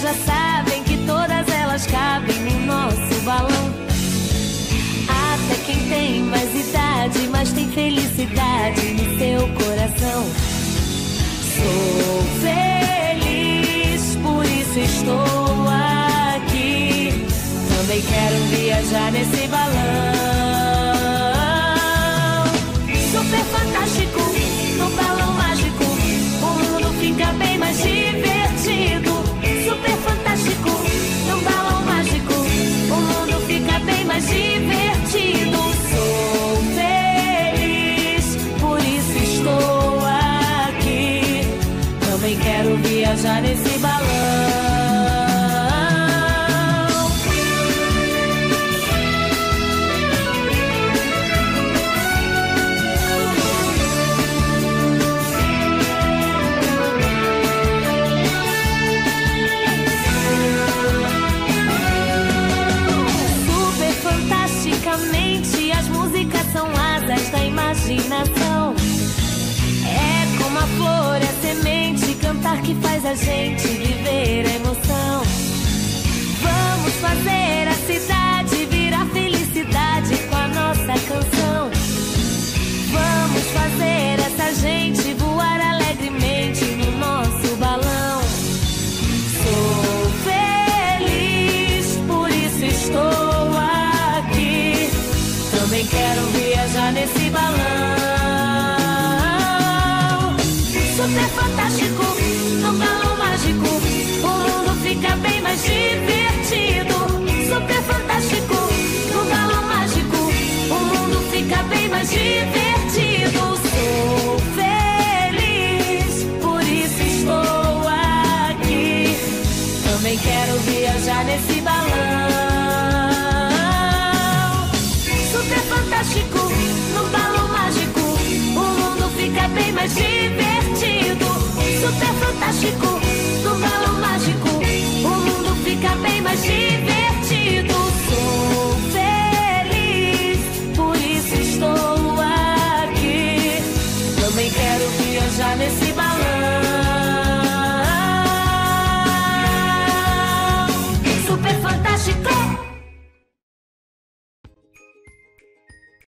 já sabem que todas elas cabem no nosso balão. Até quem tem mais idade, mas tem felicidade no seu coração. Sou feliz, por isso estou aqui. Também quero viajar nesse balão. Nesse balão. Super as músicas são asas da imaginação. Que faz a gente viver a emoção. Vamos fazer a cidade virar felicidade com a nossa canção. Vamos fazer essa gente voar alegremente no nosso balão. Sou feliz, por isso estou aqui. Também quero viajar nesse balão. nesse balão. Super fantástico, num balão mágico, o mundo fica bem mais divertido. Super fantástico.